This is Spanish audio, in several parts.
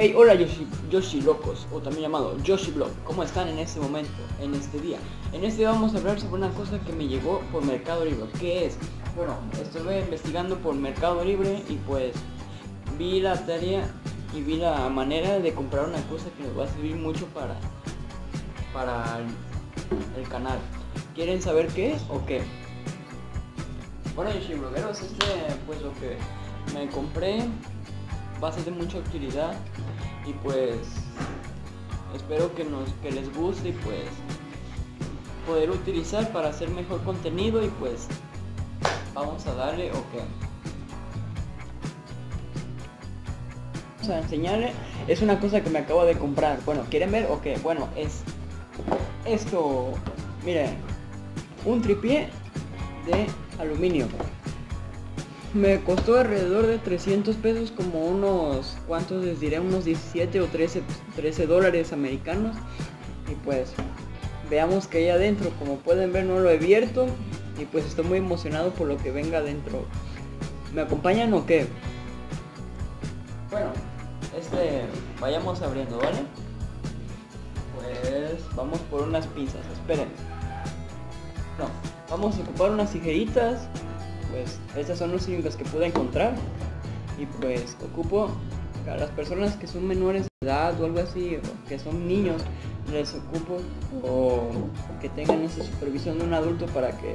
Hey, hola Yoshi, Yoshi Locos, o también llamado Yoshi Blog. ¿Cómo están en este momento, en este día? En este día vamos a hablar sobre una cosa que me llegó por Mercado Libre. ¿Qué es? Bueno, estuve investigando por Mercado Libre y pues vi la tarea y vi la manera de comprar una cosa que nos va a servir mucho para, para el, canal. ¿Quieren saber qué es o qué? Bueno, Yoshi Blogueros, este pues lo que me compré va a ser de mucha utilidad y pues espero que nos que les guste y pues poder utilizar para hacer mejor contenido y pues vamos a darle ok vamos a enseñarle es una cosa que me acabo de comprar. Bueno quieren ver ok bueno es esto miren un tripié de aluminio me costó alrededor de 300 pesos, como unos, ¿cuántos les diré? Unos 17 o 13, 13 dólares americanos. Y pues, veamos que hay adentro. Como pueden ver, no lo he abierto. Y pues estoy muy emocionado por lo que venga adentro. ¿Me acompañan o qué? Bueno, este, vayamos abriendo, ¿vale? Pues, vamos por unas pinzas, esperen. No, vamos a ocupar unas tijeritas pues estas son las únicas que pude encontrar. Y pues ocupo a las personas que son menores de edad o algo así o que son niños les ocupo o que tengan esa supervisión de un adulto para que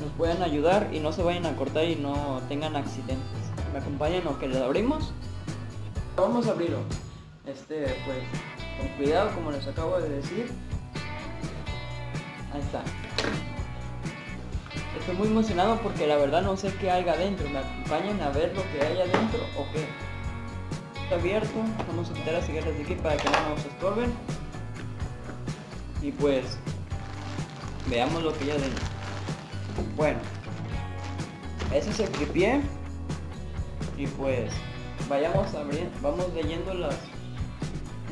nos puedan ayudar y no se vayan a cortar y no tengan accidentes. Me acompañan o que les abrimos vamos a abrirlo. Este pues con cuidado como les acabo de decir. Ahí está Estoy muy emocionado porque la verdad no sé qué hay adentro. ¿Me acompañan a ver lo que hay adentro o qué? Está abierto. Vamos a quitar las cigarras de aquí para que no nos estorben. Y pues, veamos lo que hay adentro. Bueno, ese es el tripié. Y pues, vayamos a abrir, vamos leyendo las,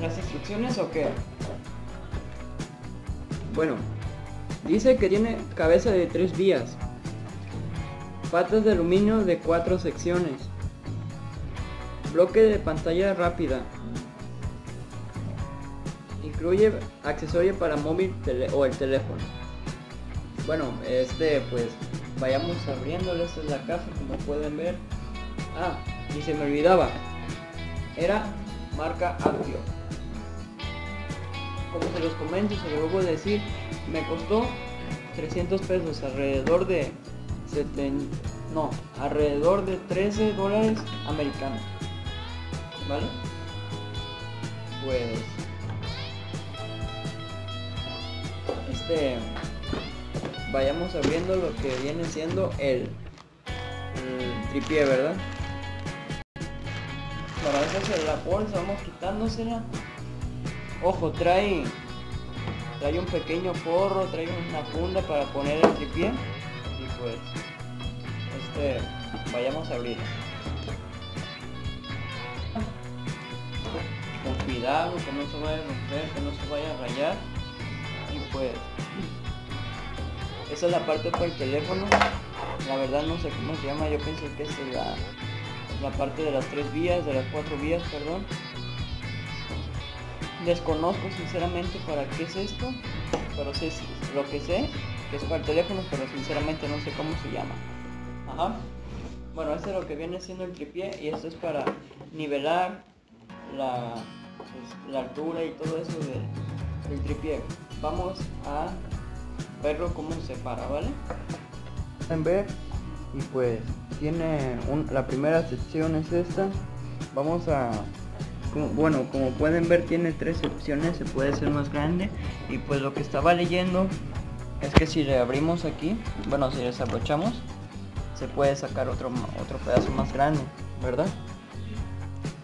las instrucciones o qué. Bueno, Dice que tiene cabeza de tres vías, patas de aluminio de cuatro secciones, bloque de pantalla rápida, incluye accesorio para móvil o el teléfono. Bueno, este pues vayamos abriéndole, esta es la caja como pueden ver. Ah, y se me olvidaba, era marca Actio como se los comento, se lo voy a decir, me costó 300 pesos, alrededor de 70, no, alrededor de 13 dólares americanos. ¿Vale? Pues este vayamos abriendo lo que viene siendo el, el tripié, ¿verdad? Para hacerse la bolsa vamos quitándosela Ojo, trae trae un pequeño forro, trae una funda para poner el tripié y pues este vayamos a abrir. Con cuidado, que no se vaya a romper, que no se vaya a rayar y pues esa es la parte para el teléfono. La verdad no sé cómo se llama, yo pienso que es la, la parte de las tres vías, de las cuatro vías, perdón. Desconozco sinceramente para qué es esto, pero sé lo que sé, que es para el teléfono, pero sinceramente no sé cómo se llama. Ajá. Bueno, este es lo que viene siendo el tripié y esto es para nivelar la, pues, altura y todo eso del tripié. Vamos a verlo cómo se para, ¿vale? Pueden ver y pues tiene la primera sección es esta. Vamos a bueno, como pueden ver tiene tres opciones, se puede ser más grande y pues lo que estaba leyendo es que si le abrimos aquí, bueno, si desabrochamos, se puede sacar otro, otro pedazo más grande, ¿verdad?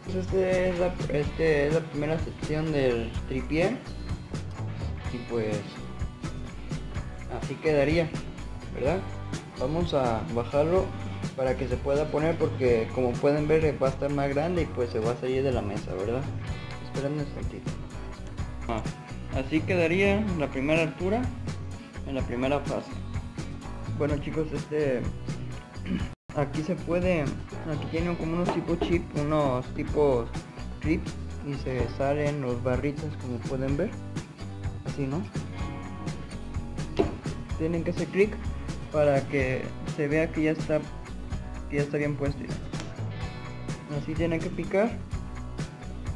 Pues este es, la, este es la primera sección del tripié y pues así quedaría, ¿verdad? Vamos a bajarlo para que se pueda poner porque como pueden ver va a estar más grande y pues se va a salir de la mesa, ¿verdad? Esperen un momentito. Ah, así quedaría la primera altura en la primera fase. Bueno chicos, este aquí se puede, aquí tienen como unos tipos chip, unos tipos clip y se salen los barritos como pueden ver así no tienen que hacer clic para que se vea que ya está que ya está bien puesto. Así tienen que picar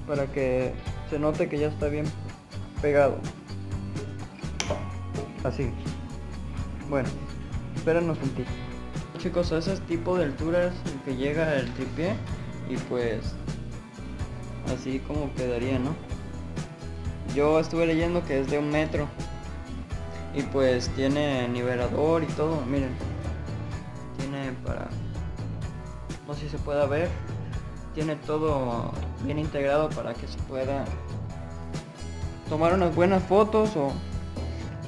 para que se note que ya está bien pegado. Así. Bueno espéranos un poquito. Chicos a ese tipo de alturas el que llega el tripié y pues así como quedaría no yo estuve leyendo que es de un metro y pues tiene nivelador y todo miren no sé si se pueda ver. Tiene todo bien integrado para que se pueda tomar unas buenas fotos o,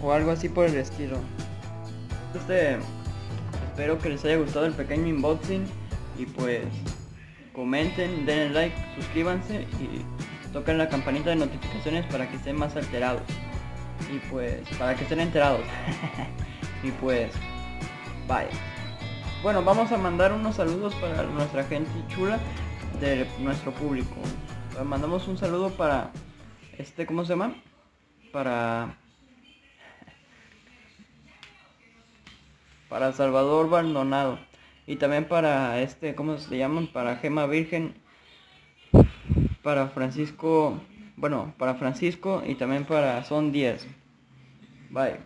o algo así por el estilo. Este espero que les haya gustado el pequeño unboxing y pues comenten denle like suscríbanse y toquen la campanita de notificaciones para que estén más alterados. Y pues para que estén enterados. Y pues bye bueno vamos a mandar unos saludos para nuestra gente chula de nuestro público mandamos un saludo para este cómo se llama para para Salvador Baldonado y también para este cómo se llaman para Gema Virgen para Francisco bueno, para Francisco y también para Son 10. Bye.